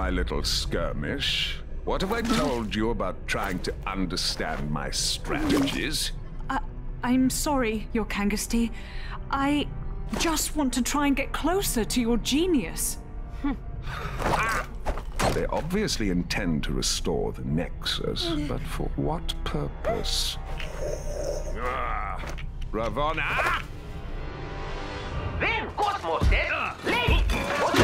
my little skirmish. What have I told you about trying to understand my strategies? Uh, I'm sorry, Your Kangasty. I just want to try and get closer to your genius. They obviously intend to restore the Nexus, but for what purpose? Ah, Ravonna! Then Cosmos said, late! What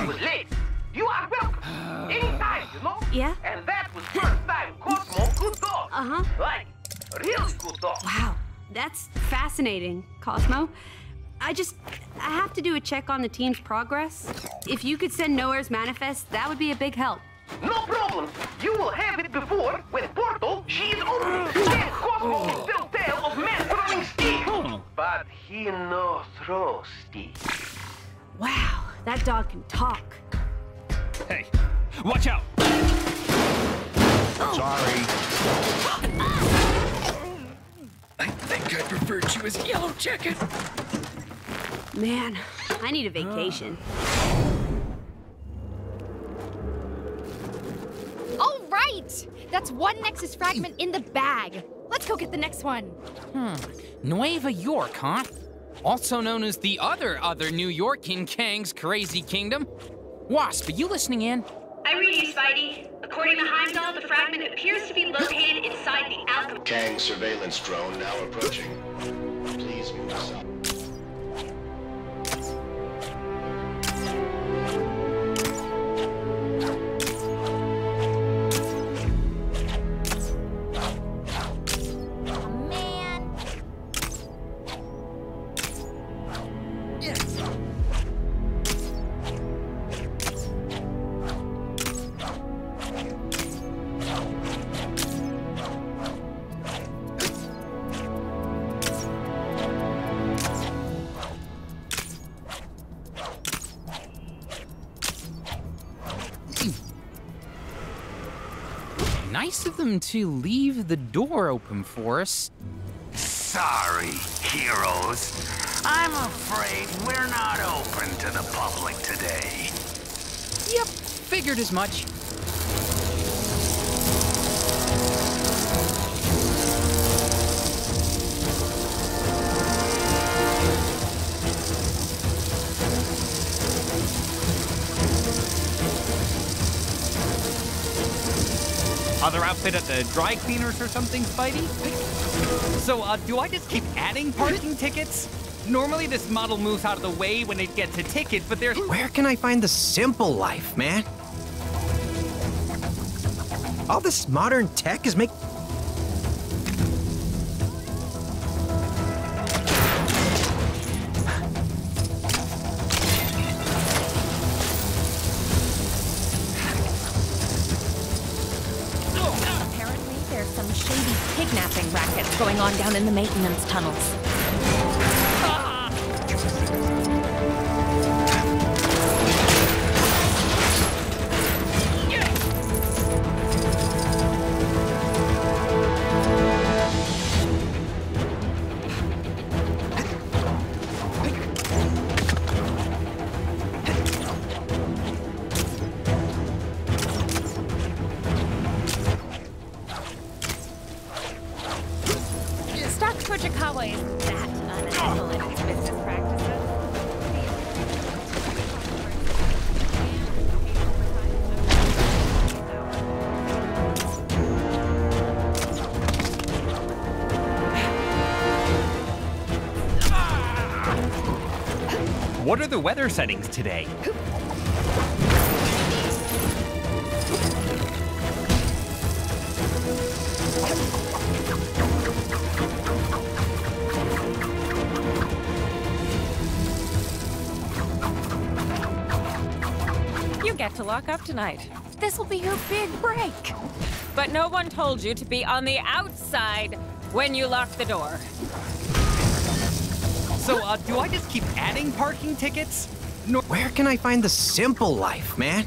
you was late? You are welcome. Anytime, you know? Yeah? And that was first time Cosmo could talk. Uh-huh. Like, really good talk. Wow, that's fascinating, Cosmo. I just I have to do a check on the team's progress. If you could send Knowhere's manifest, that would be a big help. No problem. You will have it before when Portal she is open. Then Cosmo will still tell of man throwing sticks. But he no throw sticks. Wow, that dog can talk. Hey, watch out! Sorry. I think I preferred you as Yellow Jacket. Man, I need a vacation. All right! That's one Nexus fragment in the bag. Let's go get the next one. Hmm. Nueva York, huh? Also known as the other other New York in Kang's crazy kingdom. Wasp, are you listening in? According to Heimdall, the fragment appears to be located inside the Alchemax. Kang surveillance drone now approaching. Nice of them to leave the door open for us. Sorry, heroes. I'm afraid we're not open to the public today. Yep, figured as much. Outfit at the dry cleaners or something, Spidey? So, uh, do I just keep adding parking tickets? Normally this model moves out of the way when it gets a ticket, but there's- Where can I find the simple life, man? All this modern tech is make. Down in the maintenance tunnels. The weather settings today? You get to lock up tonight. This will be your big break. But no one told you to be on the outside when you lock the door. So, uh, do I just keep adding parking tickets? Where can I find the simple life, man?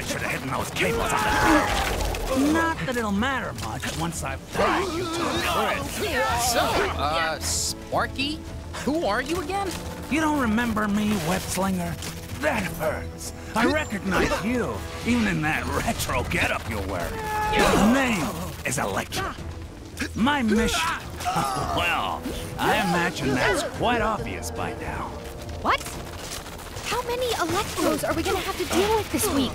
I should have hidden those cables on the Not that it'll matter much once I've fried you to a. So, uh, Sparky, who are you again? You don't remember me, Webslinger? That hurts. I recognize you, even in that retro getup you're wearing. Your name is Electro. My mission... well, I imagine that's quite obvious by now. What? How many Electros are we gonna have to deal with this week?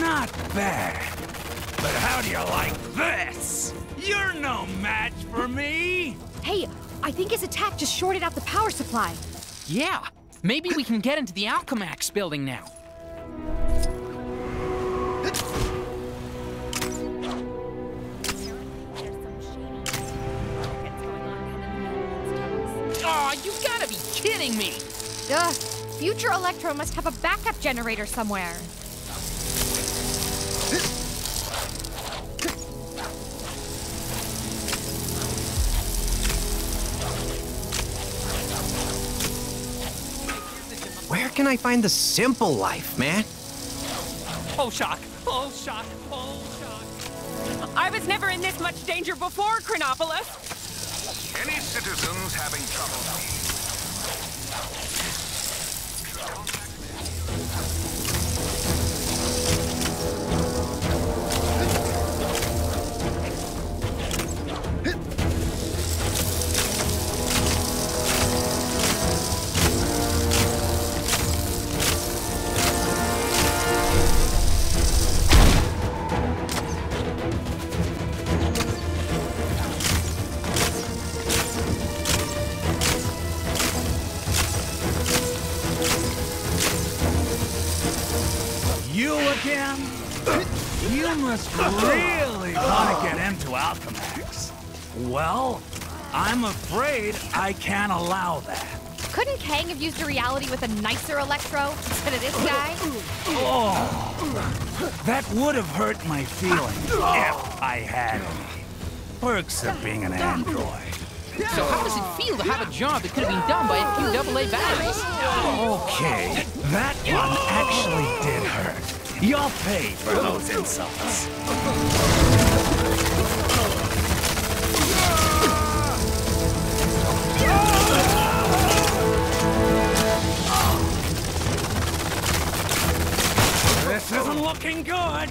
Not bad. But how do you like this? You're no match for me! Hey, I think his attack just shorted out the power supply. Yeah, maybe we can get into the Alchemax building now. Aw, you gotta be kidding me! Ugh, Future Electro must have a backup generator somewhere. Can I find the simple life, man? Oh, shock. Oh, shock. Oh, shock. I was never in this much danger before, Chronopolis. Any citizens having trouble? You must really want to get into Alchemax. Well, I'm afraid I can't allow that. Couldn't Kang have used a reality with a nicer Electro instead of this guy? Oh, that would have hurt my feelings if I had any. Perks of being an android. So how does it feel to have a job that could have been done by a few AA batteries? Okay, that one actually did hurt. You'll pay for those insults. This isn't looking good.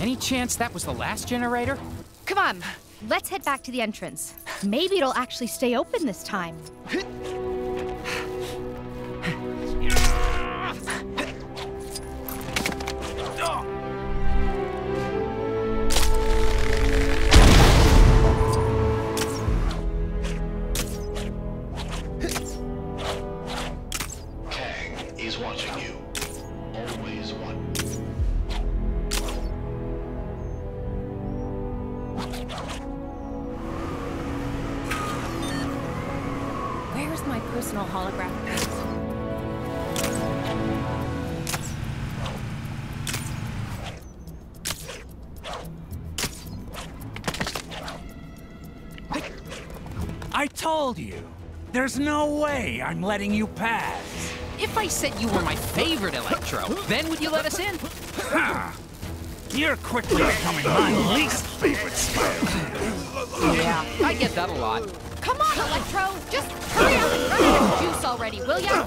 Any chance that was the last generator? Come on, let's head back to the entrance. Maybe it'll actually stay open this time. Way I'm letting you pass. If I said you were my favorite Electro, then would you let us in? Ha! You're quickly becoming my least favorite Spider-Man. Yeah, I get that a lot. Come on, Electro! Just hurry up and run this juice already, will ya?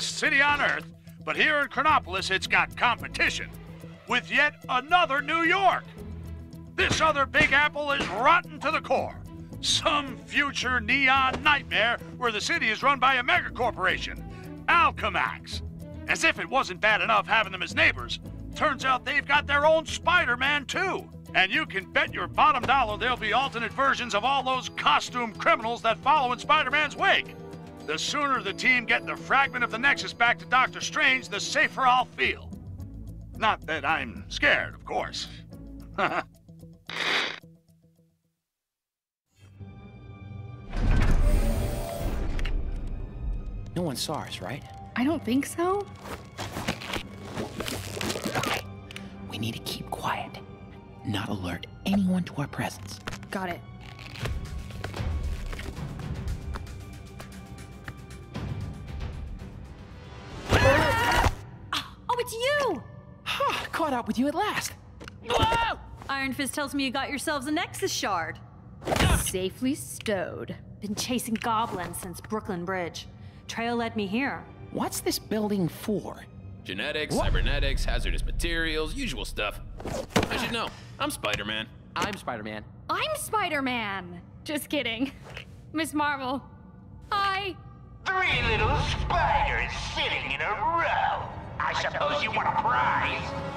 Greatest city on earth, but here in Chronopolis it's got competition with yet another New York. This other Big Apple is rotten to the core. Some future neon nightmare where the city is run by a mega corporation, Alchemax. As if it wasn't bad enough having them as neighbors, turns out they've got their own Spider Man, too. And you can bet your bottom dollar there'll be alternate versions of all those costume criminals that follow in Spider Man's wake. The sooner the team get the fragment of the Nexus back to Doctor Strange, the safer I'll feel. Not that I'm scared, of course. No one saw us, right? I don't think so. We need to keep quiet. Not alert anyone to our presence. Got it. It's you! Ha! Caught up with you at last. Whoa! Iron Fist tells me you got yourselves a Nexus shard. Safely stowed. Been chasing goblins since Brooklyn Bridge. Trail led me here. What's this building for? Genetics, cybernetics, hazardous materials, usual stuff. I should know. I'm Spider Man. I'm Spider Man. I'm Spider-Man. Just kidding. Ms. Marvel. Hi. Three little spiders sitting in a row. I suppose you want a prize?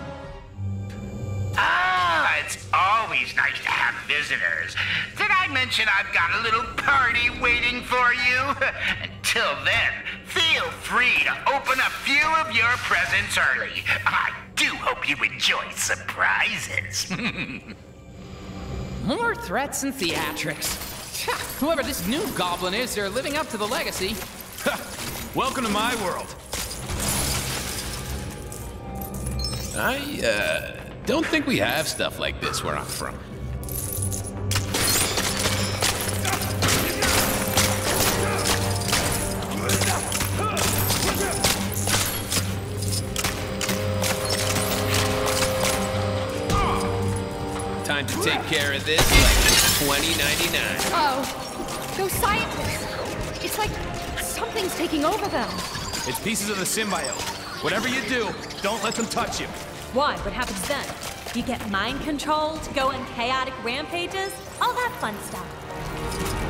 Ah, it's always nice to have visitors. Did I mention I've got a little party waiting for you? Until then, feel free to open a few of your presents early. I do hope you enjoy surprises. More threats and theatrics. Whoever this new goblin is, they're living up to the legacy. Welcome to my world. I, uh, don't think we have stuff like this where I'm from. Time to take care of this like 2099. Oh, those scientists. It's like something's taking over them. It's pieces of the symbiote. Whatever you do, don't let them touch you. Why? What happens then? You get mind controlled, go on chaotic rampages, all that fun stuff.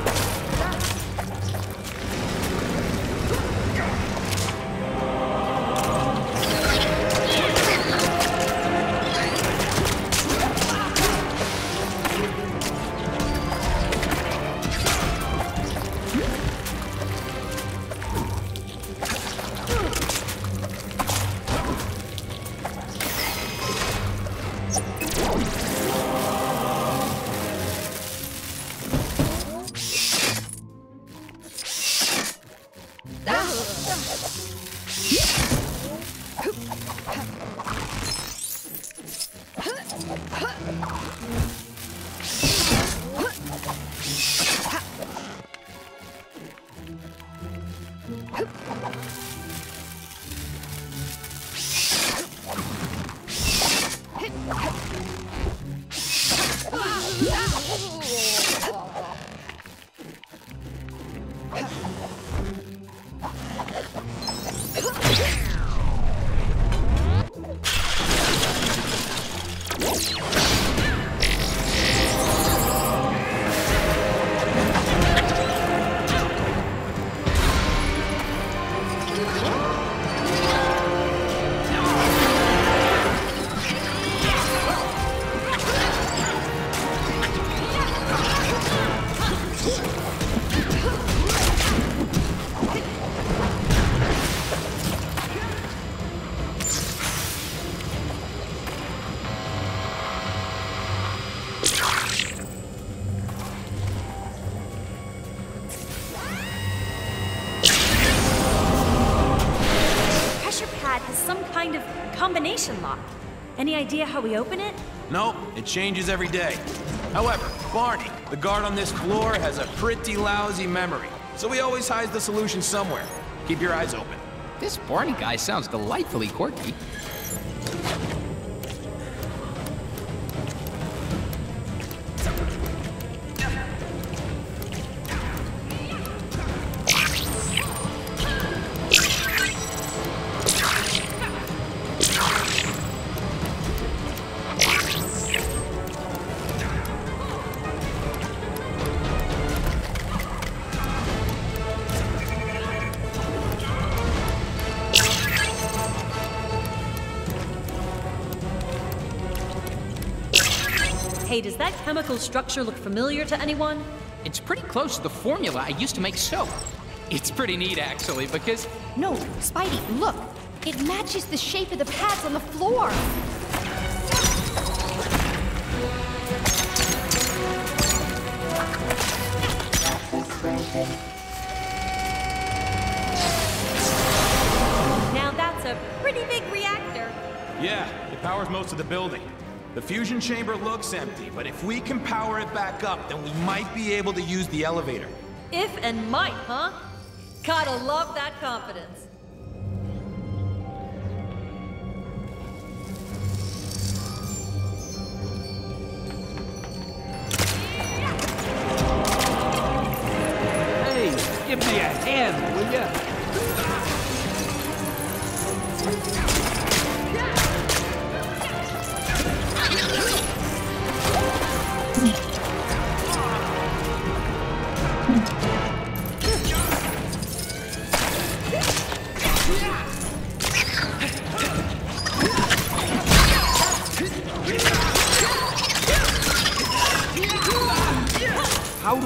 Huh? Some kind of combination lock. Any idea how we open it? Nope, it changes every day. However, Barney, the guard on this floor, has a pretty lousy memory, so he always hides the solution somewhere. Keep your eyes open. This Barney guy sounds delightfully quirky. Chemical structure look familiar to anyone? It's pretty close to the formula I used to make soap. It's pretty neat, actually, because No, Spidey, look. It matches the shape of the pads on the floor. Now that's a pretty big reactor. Yeah, it powers most of the building. The fusion chamber looks empty, but if we can power it back up, then we might be able to use the elevator. If and might, huh? Gotta love that confidence.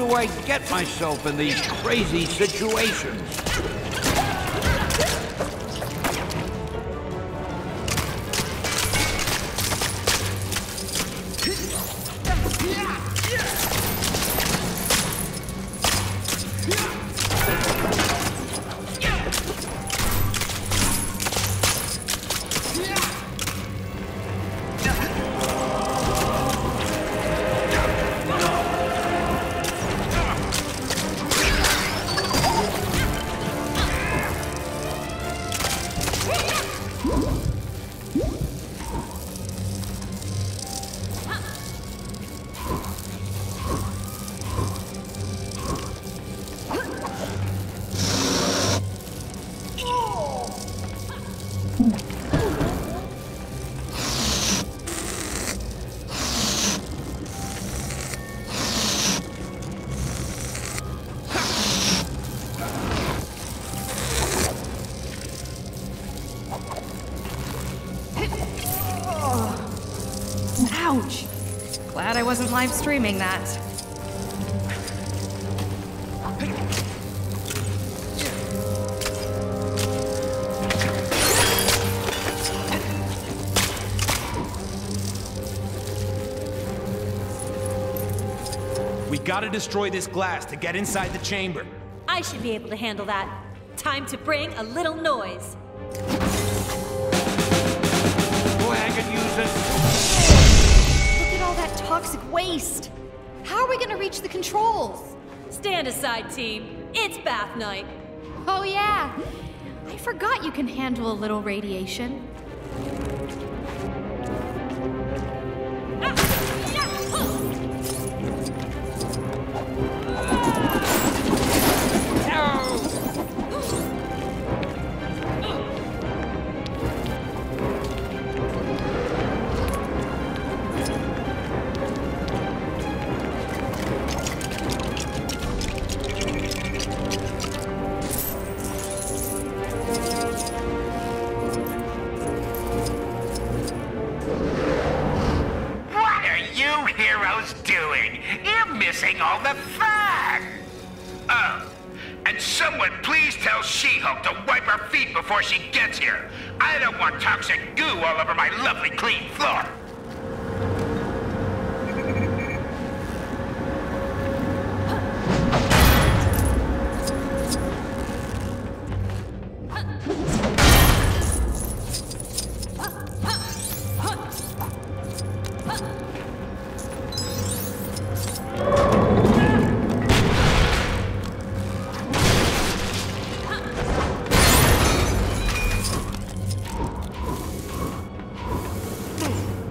Do I get myself in these crazy situations? Ouch! Glad I wasn't live streaming that. We gotta destroy this glass to get inside the chamber. I should be able to handle that. Time to bring a little noise. Waste. How are we gonna reach the controls? Stand aside, team. It's bath night. Oh, yeah. I forgot you can handle a little radiation.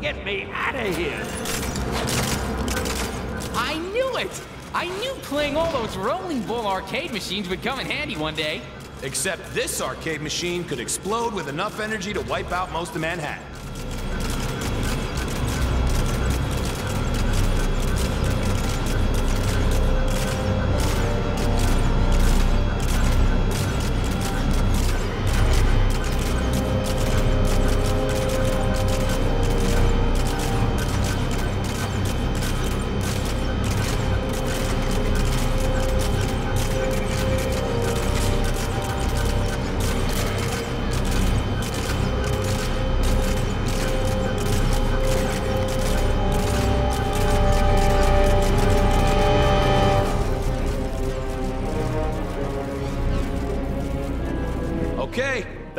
Get me out of here! I knew it! I knew playing all those rolling ball arcade machines would come in handy one day. Except this arcade machine could explode with enough energy to wipe out most of Manhattan.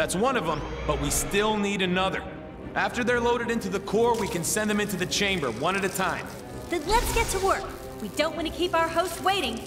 That's one of them, but we still need another. After they're loaded into the core, we can send them into the chamber, one at a time. Then let's get to work. We don't want to keep our host waiting.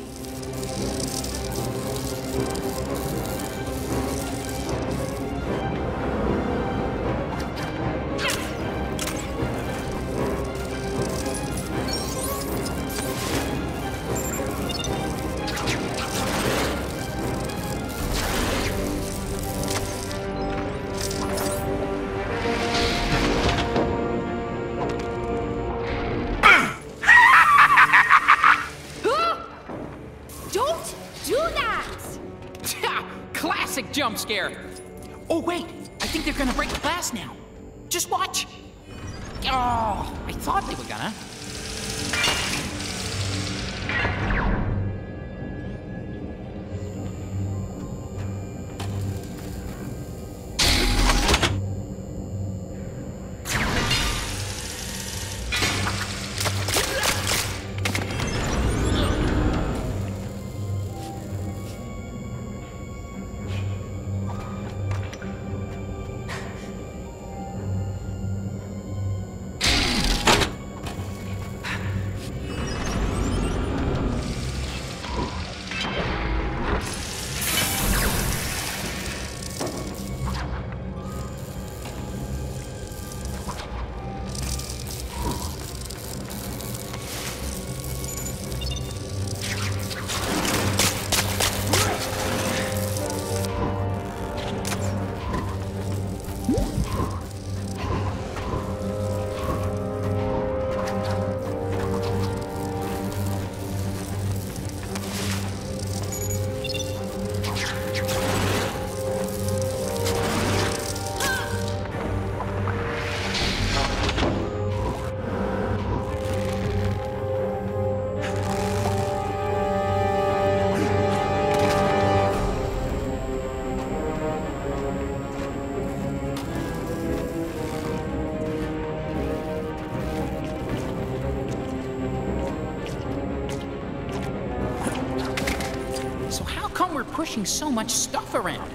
Pushing so much stuff around?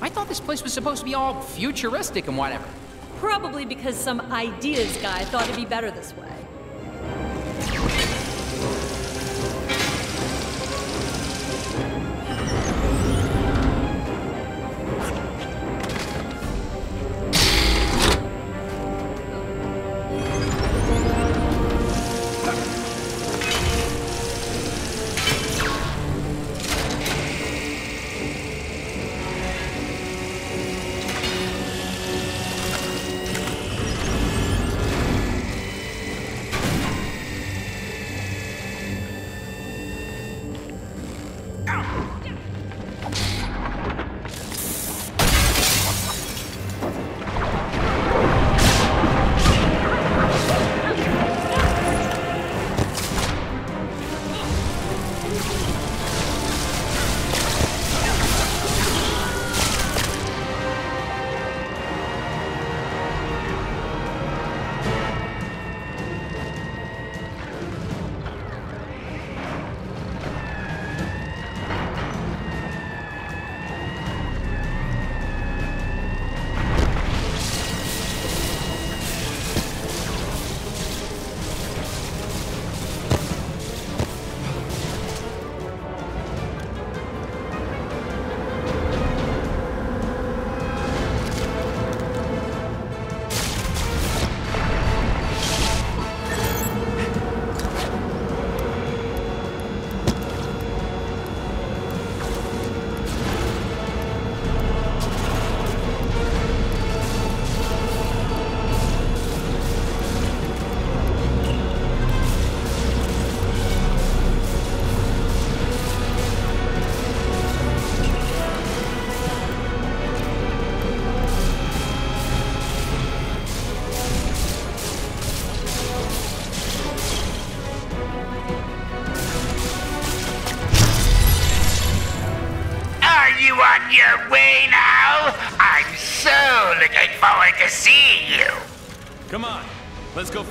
I thought this place was supposed to be all futuristic and whatever. Probably because some ideas guy thought it'd be better this way.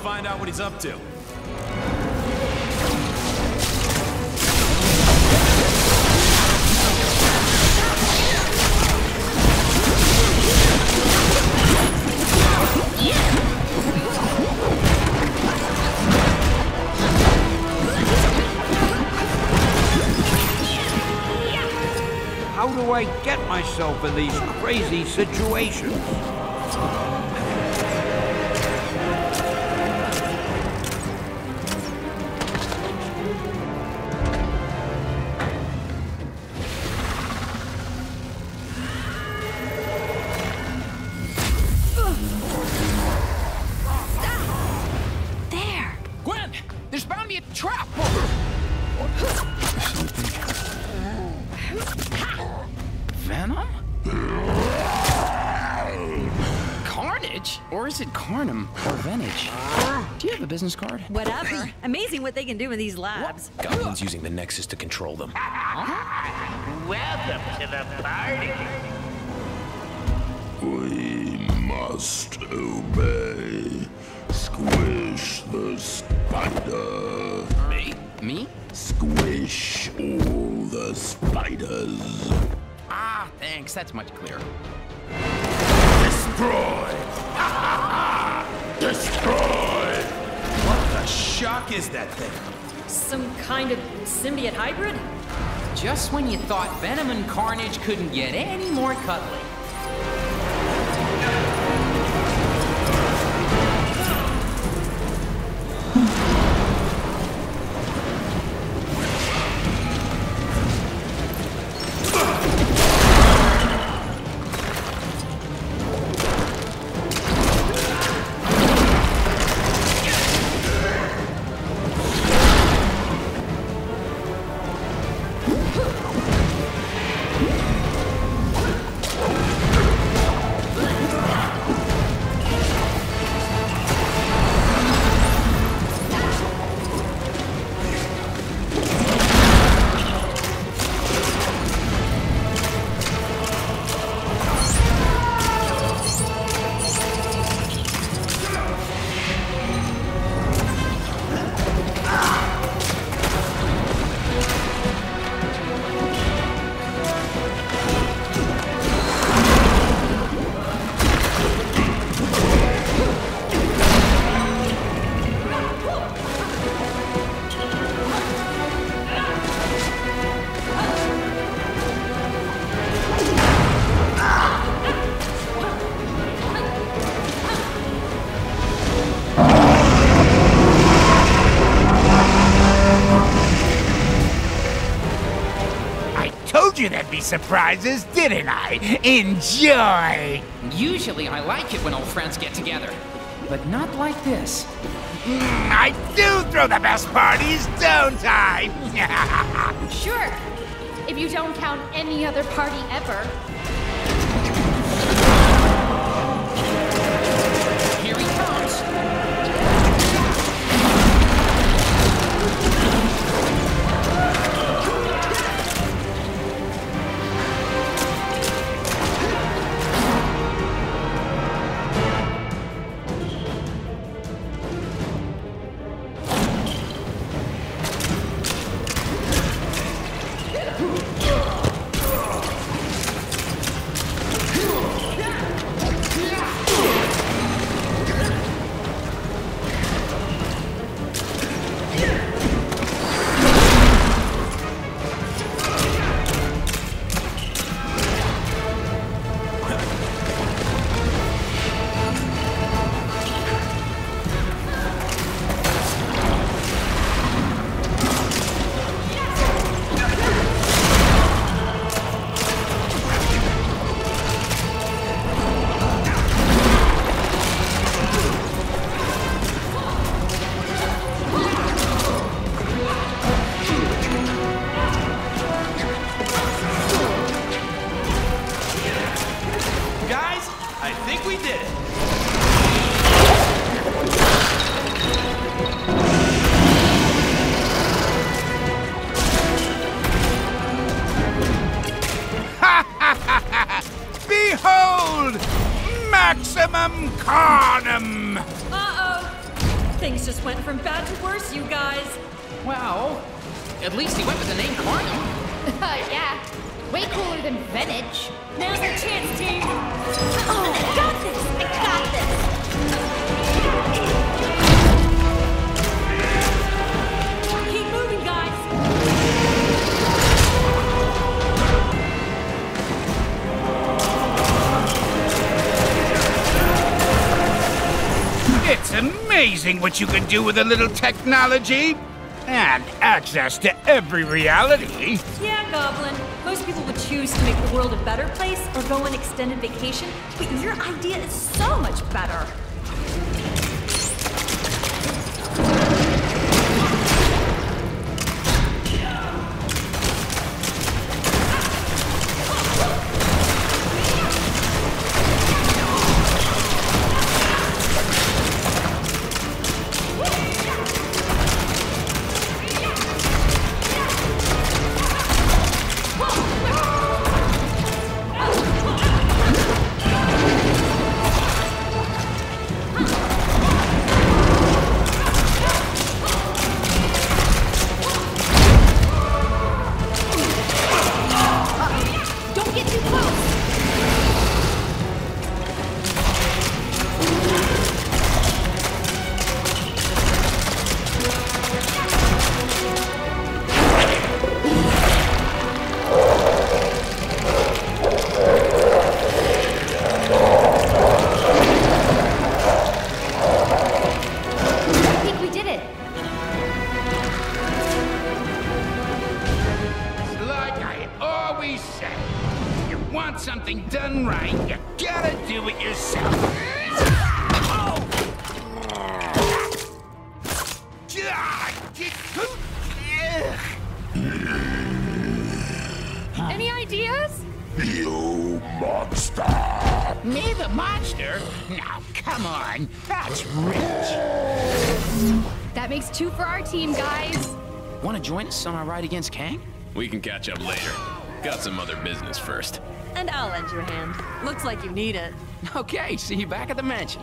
find out what he's up to. How do I get myself in these crazy situations? Carnage? Or is it Carnum or Venage? Do you have a business card? Whatever. Amazing what they can do in these labs. Gotham's using the Nexus to control them. Welcome to the party. We must obey. Squish the spider. Me? Me? Squish all the spiders. Ah, thanks. That's much clearer. Destroy! Destroy! What the shock is that thing? Some kind of symbiote hybrid? Just when you thought Venom and Carnage couldn't get any more cuddly. Surprises, didn't I? Enjoy! Usually I like it when old friends get together, but not like this. Mm, I do throw the best parties, don't I? Sure. If you don't count any other party ever. Well, At least he went with the name Carnom. Oh, yeah. Way cooler than Vintage. Now's our chance, team. Oh, I got this! I got this! Keep moving, guys. It's amazing what you can do with a little technology. And access to every reality. Yeah, Goblin. Most people would choose to make the world a better place or go on extended vacation, but your idea is so much better. Monster? Now, come on, that's rich. That makes two for our team, guys. Want to join us on our ride against Kang? We can catch up later. Got some other business first. And I'll lend you a hand. Looks like you need it. Okay, see you back at the mansion.